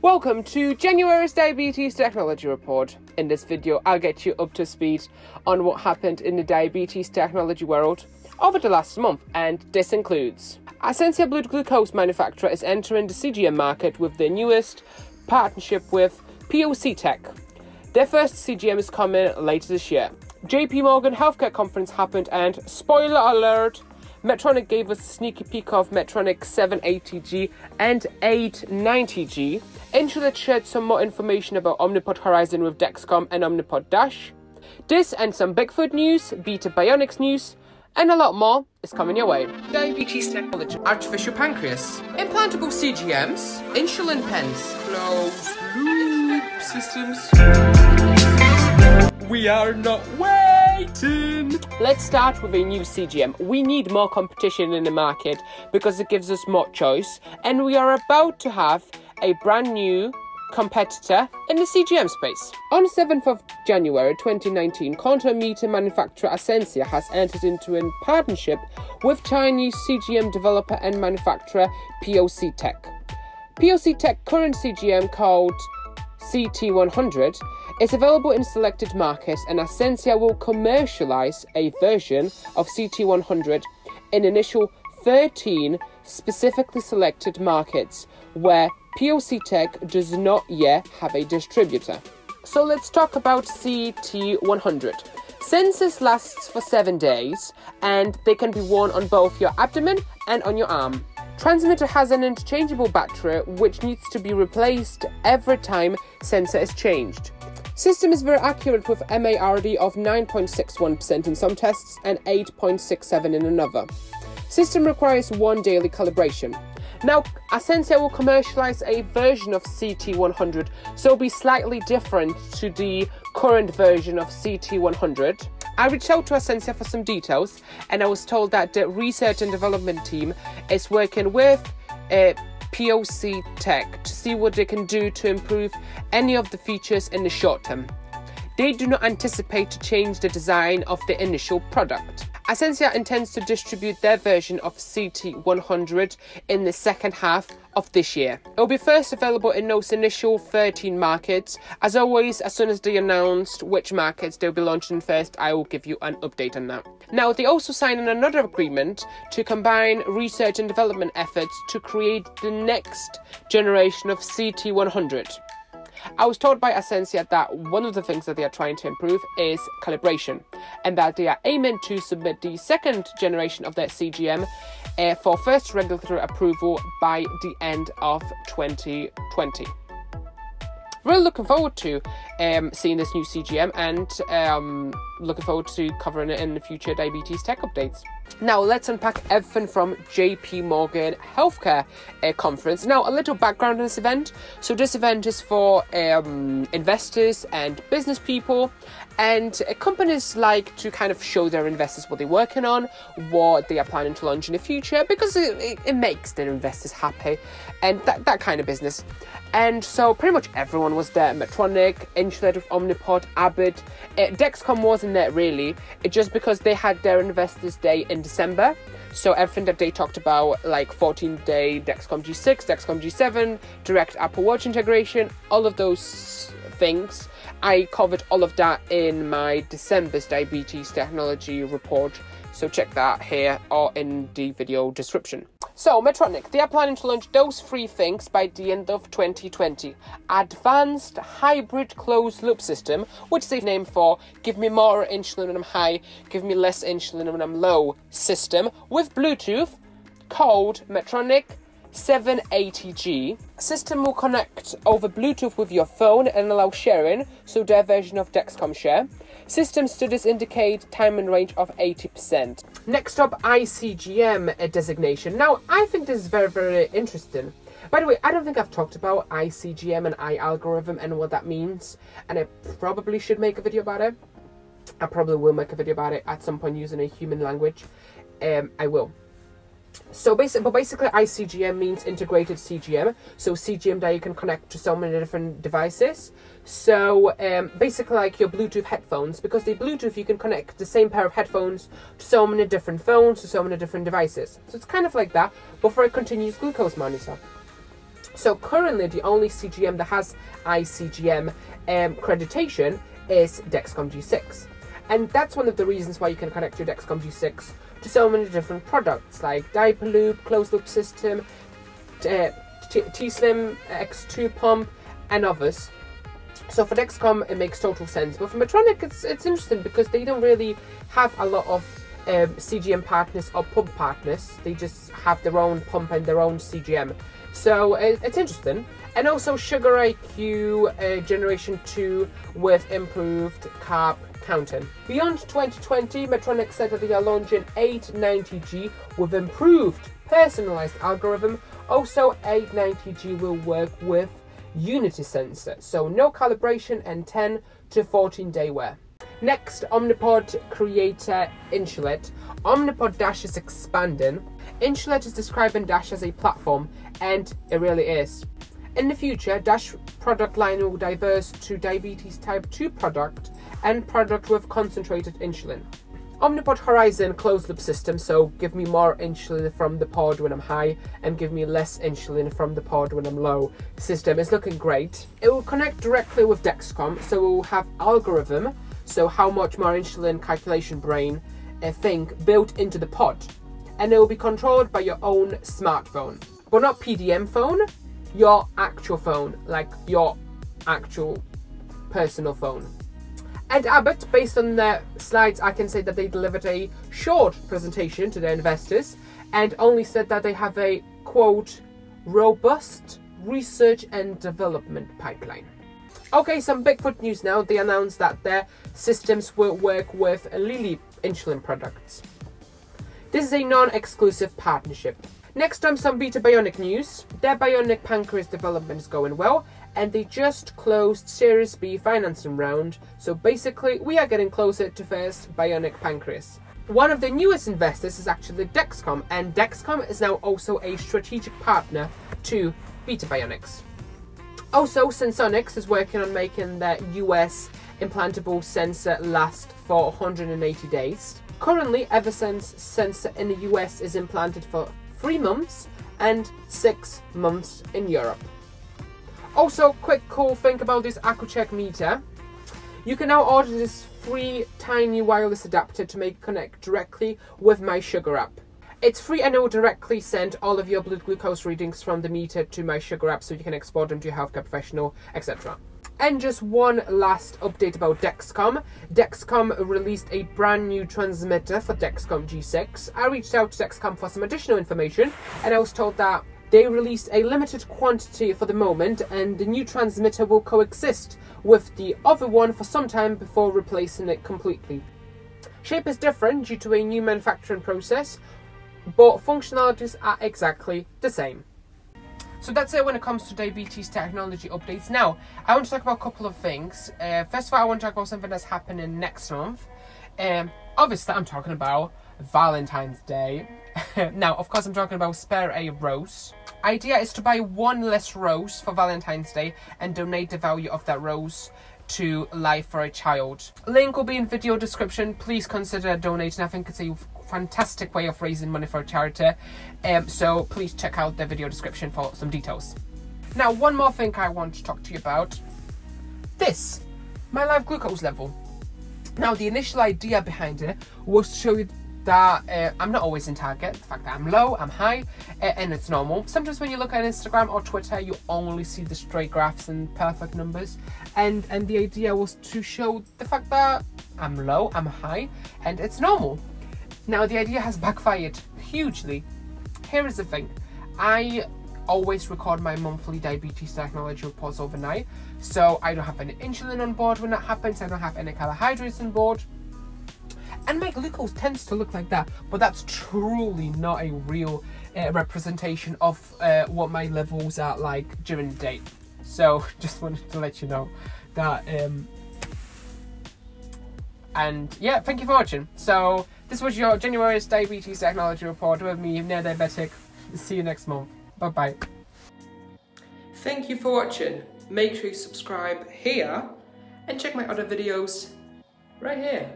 Welcome to January's Diabetes Technology Report. In this video, I'll get you up to speed on what happened in the diabetes technology world over the last month, and this includes Ascensia blood glucose manufacturer is entering the CGM market with their newest partnership with POC Tech. Their first CGM is coming later this year. JP Morgan Healthcare Conference happened, and spoiler alert, Medtronic gave us a sneaky peek of Medtronic 780G and 890G. Insulet shared some more information about Omnipod Horizon with Dexcom and Omnipod Dash. This and some Bigfoot news, Beta Bionics news, and a lot more is coming your way. Diabetes technology, artificial pancreas, implantable CGMs, insulin pens, closed loop systems. We are not Let's start with a new CGM. We need more competition in the market because it gives us more choice, and we are about to have a brand new competitor in the CGM space. On 7th of January 2019, quantum meter manufacturer Ascensia has entered into a partnership with Chinese CGM developer and manufacturer POC Tech. POC Tech current CGM called CT100 is available in selected markets and Ascensia will commercialize a version of CT100 in initial 13 specifically selected markets where POC Tech does not yet have a distributor. So let's talk about CT100. Sensors lasts for 7 days and they can be worn on both your abdomen and on your arm. Transmitter has an interchangeable battery which needs to be replaced every time sensor is changed. System is very accurate with MARD of 9.61% in some tests and 8.67 in another. System requires one daily calibration. Now, Ascensia will commercialize a version of CT100, so it'll be slightly different to the current version of CT100. I reached out to Ascensia for some details, and I was told that the research and development team is working with uh, POC Tech to see what they can do to improve any of the features in the short term. They do not anticipate to change the design of the initial product. Ascensia intends to distribute their version of CT100 in the second half of this year. It will be first available in those initial 13 markets. As always, as soon as they announced which markets they'll be launching first, I will give you an update on that. Now, they also signed another agreement to combine research and development efforts to create the next generation of CT100. I was told by Ascensia that one of the things that they are trying to improve is calibration, and that they are aiming to submit the second generation of their CGM uh, for first regulatory approval by the end of 2020 really looking forward to um, seeing this new CGM and um, looking forward to covering it in the future diabetes tech updates. Now, let's unpack everything from JP Morgan Healthcare uh, Conference. Now, a little background on this event. So, this event is for um, investors and business people, and uh, companies like to kind of show their investors what they're working on, what they are planning to launch in the future, because it, it, it makes their investors happy, and that, that kind of business. And so pretty much everyone was there. Medtronic, Insulet with Omnipod, Abbott. Uh, Dexcom wasn't there really. Just because they had their Investors Day in December. So everything that they talked about, like 14 day Dexcom G6, Dexcom G7, direct Apple Watch integration, all of those things. I covered all of that in my December's diabetes technology report. So check that here or in the video description. So, Medtronic, they are planning to launch those three things by the end of 2020. Advanced Hybrid Closed Loop System, which is a name for give me more insulin when I'm high, give me less insulin when I'm low system, with Bluetooth, called Medtronic 780G. System will connect over Bluetooth with your phone and allow sharing, so their version of Dexcom Share. System studies indicate time and range of 80%. Next up, iCGM designation. Now, I think this is very, very interesting. By the way, I don't think I've talked about iCGM and I algorithm and what that means, and I probably should make a video about it. I probably will make a video about it at some point using a human language. Um, I will. So basically, but basically iCGM means integrated CGM. So CGM that you can connect to so many different devices. So um, basically like your Bluetooth headphones, because the Bluetooth you can connect the same pair of headphones to so many different phones, to so many different devices. So it's kind of like that, but for a continuous glucose monitor. So currently the only CGM that has iCGM um, accreditation is Dexcom G6. And that's one of the reasons why you can connect your Dexcom G6 to so many different products like diaper loop, closed loop system, uh, T-Slim X2 pump, and others. So for Dexcom, it makes total sense. But for Medtronic, it's it's interesting because they don't really have a lot of um, CGM partners or pump partners. They just have their own pump and their own CGM. So it, it's interesting. And also Sugar IQ uh, Generation 2 with improved carb counting. Beyond 2020, Medtronic said that they are launching 890G with improved personalized algorithm. Also, 890G will work with Unity sensor, so no calibration and 10 to 14 day wear. Next, Omnipod creator Insulet. Omnipod Dash is expanding. Insulet is describing Dash as a platform, and it really is. In the future, Dash product line will diverse to diabetes type 2 product and product with concentrated insulin. Omnipod Horizon closed loop system, so give me more insulin from the pod when I'm high and give me less insulin from the pod when I'm low. System is looking great. It will connect directly with Dexcom, so it will have algorithm, so how much more insulin calculation brain uh, thing built into the pod. And it will be controlled by your own smartphone. But not PDM phone, your actual phone, like your actual personal phone. Ed Abbott, based on their slides, I can say that they delivered a short presentation to their investors and only said that they have a quote robust research and development pipeline. Okay, some Bigfoot news now. They announced that their systems will work with Lilly insulin products. This is a non-exclusive partnership. Next time, some Beta Bionic news. Their bionic pancreas development is going well, and they just closed Series B financing round, so basically we are getting closer to first Bionic Pancreas. One of the newest investors is actually Dexcom, and Dexcom is now also a strategic partner to Beta Bionics. Also, Senseonics is working on making their US implantable sensor last for 180 days. Currently, Eversense sensor in the US is implanted for 3 months and 6 months in Europe. Also, quick cool thing about this Accu-Chek meter. You can now order this free tiny wireless adapter to make connect directly with MySugr app. It's free and it will directly send all of your blood glucose readings from the meter to MySugr app so you can export them to your healthcare professional, etc. And just one last update about Dexcom. Dexcom released a brand new transmitter for Dexcom G6. I reached out to Dexcom for some additional information and I was told that they released a limited quantity for the moment, and the new transmitter will coexist with the other one for some time before replacing it completely. Shape is different due to a new manufacturing process, but functionalities are exactly the same. So that's it when it comes to diabetes technology updates. Now, I want to talk about a couple of things. Uh, first of all, I want to talk about something that's happening next month. Um, obviously, I'm talking about Valentine's Day. now, of course, I'm talking about Spare a Rose. Idea is to buy one less rose for Valentine's Day and donate the value of that rose to Life for a Child. Link will be in video description. Please consider donating. I think it's a fantastic way of raising money for a charity. Um, so please check out the video description for some details. Now, one more thing I want to talk to you about. This, my live glucose level. Now, the initial idea behind it was to show you that uh, I'm not always in target. The fact that I'm low, I'm high, uh, and it's normal. Sometimes when you look at Instagram or Twitter, you only see the straight graphs and perfect numbers. And and the idea was to show the fact that I'm low, I'm high, and it's normal. Now the idea has backfired hugely. Here is the thing. I always record my monthly diabetes technology reports overnight. So I don't have any insulin on board when that happens. I don't have any carbohydrates on board and my glucose tends to look like that but that's truly not a real uh, representation of uh, what my levels are like during the day. So just wanted to let you know that um, and yeah thank you for watching. So this was your January's diabetes technology report with me Nerdabetic. See you next month. Bye bye thank you for watching. Make sure you subscribe here and check my other videos right here